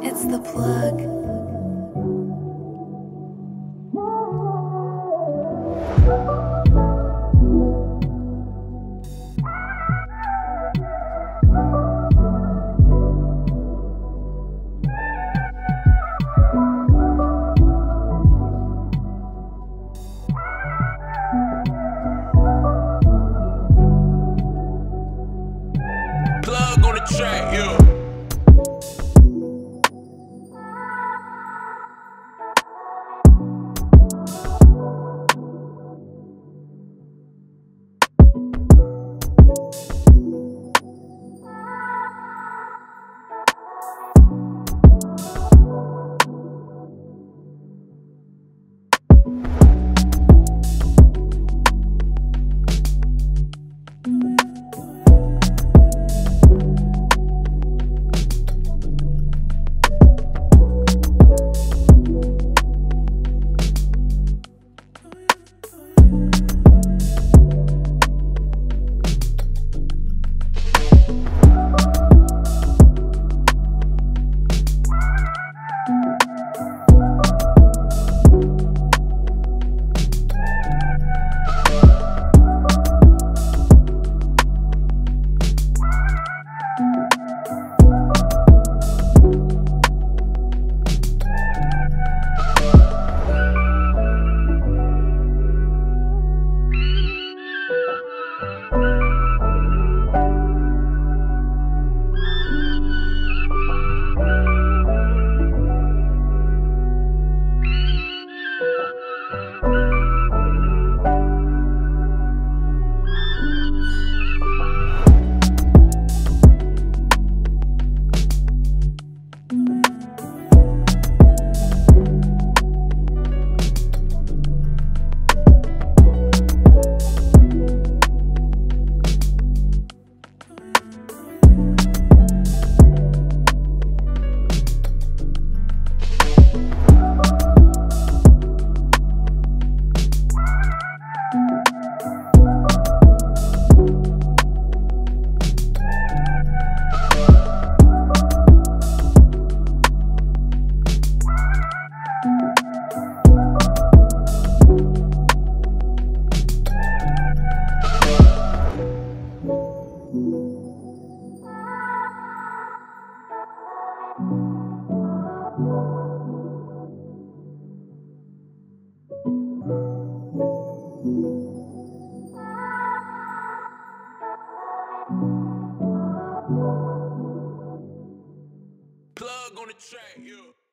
It's, the plug. Track, yeah. Plug on the track, yeah.